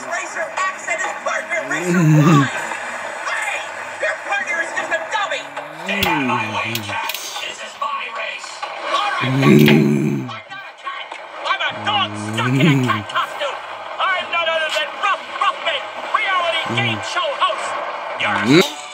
Fox Racer axe at his partner, Racer Y. Hey, your partner is just a dummy. Stay out of my way, cat. This is my race. Mm. All right, I'm not a cat. I'm a dog stuck in a cat costume. I'm none other than Ruff Ruffman, reality game mm. show host. You're a